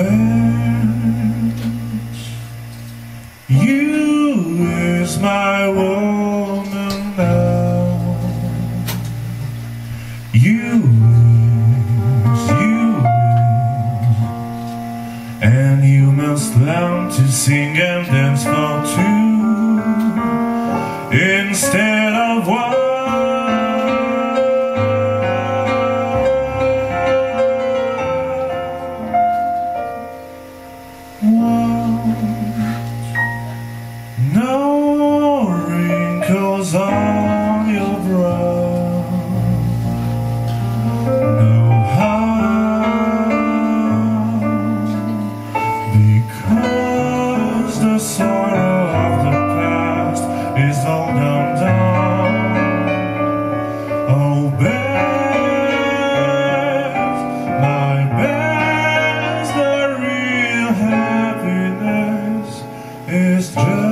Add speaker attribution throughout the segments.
Speaker 1: You is my woman now. You is, you is, and you must learn to sing and dance for two. Instead Watch. No wrinkles on your brow. No harm. Because the sorrow of the past is all gone down.
Speaker 2: just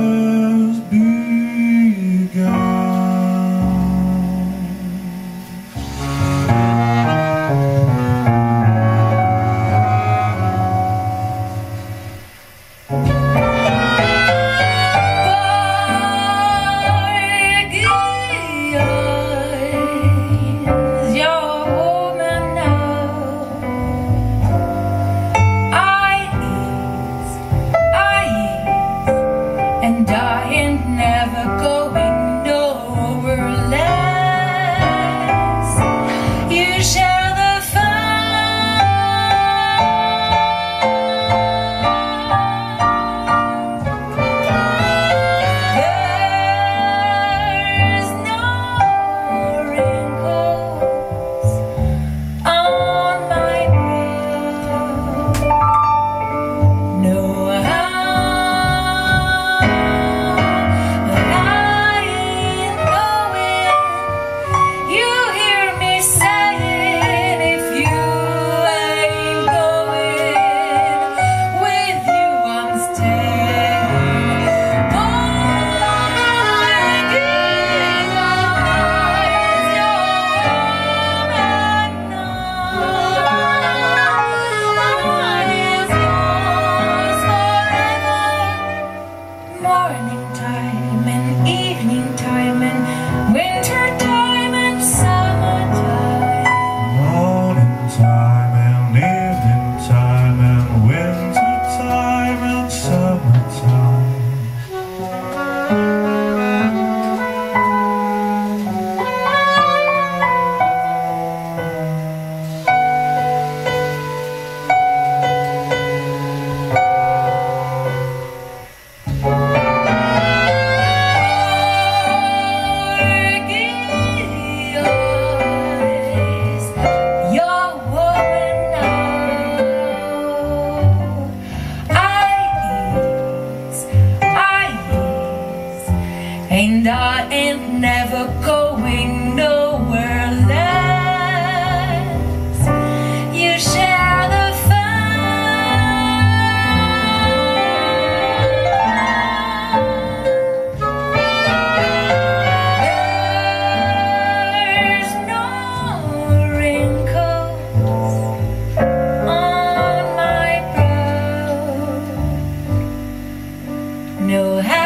Speaker 2: know how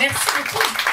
Speaker 2: Merci beaucoup.